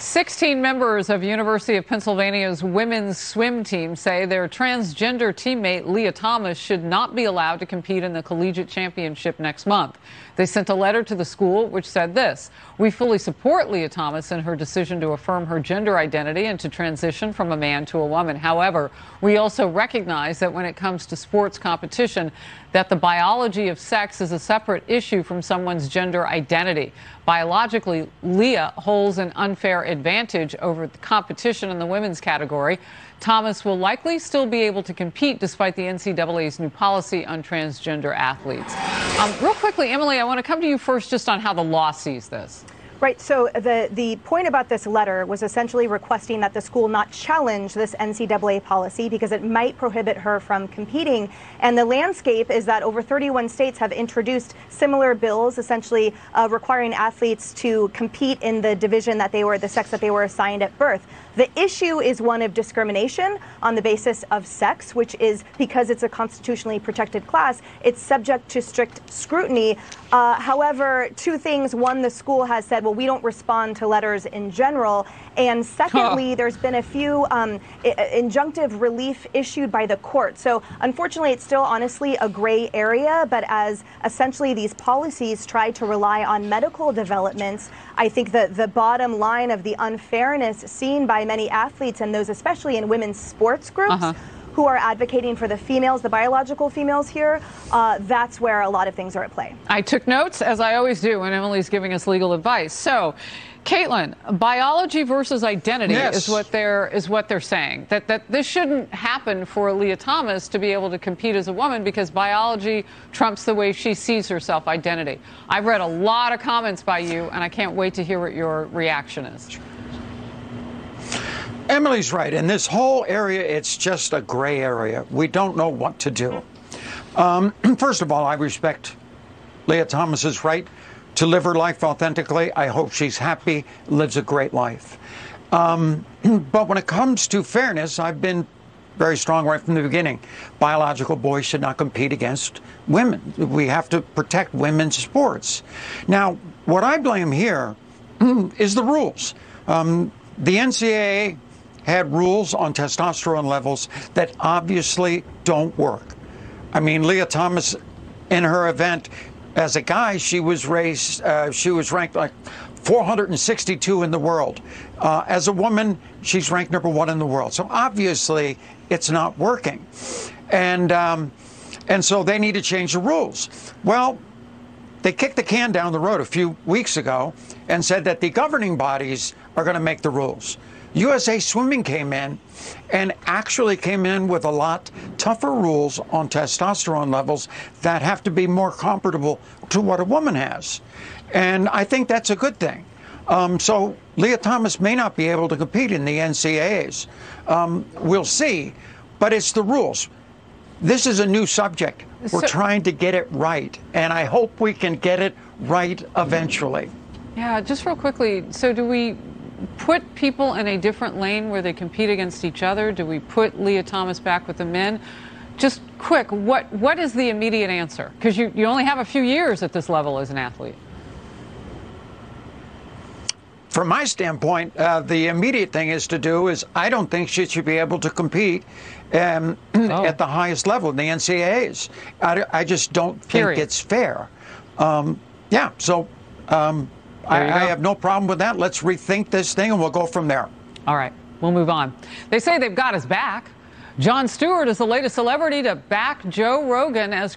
16 members of University of Pennsylvania's women's swim team say their transgender teammate Lia Thomas should not be allowed to compete in the collegiate championship next month. They sent a letter to the school which said this We fully support Lia Thomas in her decision to affirm her gender identity and to transition from a man to a woman. However, we also recognize that when it comes to sports competition, that the biology of sex is a separate issue from someone's gender identity. Biologically, Lia holds an unfair advantage over the competition in the women's category. Thomas will likely still be able to compete despite the NCAA's new policy on transgender athletes. Um, real quickly, Emily, I want to come to you first just on how the law sees this. Right. So the the point about this letter was essentially requesting that the school not challenge this NCAA policy because it might prohibit her from competing. And the landscape is that over 31 states have introduced similar bills, essentially uh, requiring athletes to compete in the division that they were the sex that they were assigned at birth. The issue is one of discrimination on the basis of sex, which is because it's a constitutionally protected class, it's subject to strict scrutiny. Uh, however, two things. One, the school has said, well, we don't respond to letters in general. And secondly, there's been a few um, injunctive relief issued by the court. So unfortunately, it's still honestly a gray area. But as essentially these policies try to rely on medical developments, I think that the bottom line of the unfairness seen by many athletes and those especially in women's sports groups. Uh-huh who are advocating for the females, the biological females here, uh, that's where a lot of things are at play. I took notes, as I always do when Emily's giving us legal advice. So, Caitlyn, biology versus identity yes. is what they're is what they're saying. That that this shouldn't happen for Lia Thomas to be able to compete as a woman because biology trumps the way she sees herself identity. I've read a lot of comments by you, and I can't wait to hear what your reaction is. Emily's right. In this whole area, it's just a gray area. We don't know what to do. Um, first of all, I respect Lia Thomas's right to live her life authentically. I hope she's happy, lives a great life. Um, but when it comes to fairness, I've been very strong right from the beginning. Biological boys should not compete against women. We have to protect women's sports. Now, what I blame here is the rules. Um, the NCAA had rules on testosterone levels that obviously don't work. I mean, Lia Thomas, in her event, as a guy, she was raised, uh, she was ranked like 462 in the world. Uh, as a woman, she's ranked number one in the world. So obviously, it's not working, and um, and so they need to change the rules. Well, they kicked the can down the road a few weeks ago and said that the governing bodies are going to make the rules. USA Swimming came in and actually came in with a lot tougher rules on testosterone levels that have to be more comparable to what a woman has. And I think that's a good thing. Um, so Lia Thomas may not be able to compete in the NCAAs. Um, we'll see, but it's the rules. This is a new subject. We're so, trying to get it right, and I hope we can get it right eventually. Yeah, just real quickly. So, do we put people in a different lane where they compete against each other? Do we put Lia Thomas back with the men? Just quick, what, what is the immediate answer? Because you, you only have a few years at this level as an athlete. From my standpoint, uh, the immediate thing is to do is I don't think she should be able to compete um, oh. at the highest level in the NCAAs. I, I just don't Period. think it's fair. Um, yeah, so um, I, I have no problem with that. Let's rethink this thing and we'll go from there. All right, we'll move on. They say they've got his back. Jon Stewart is the latest celebrity to back Joe Rogan as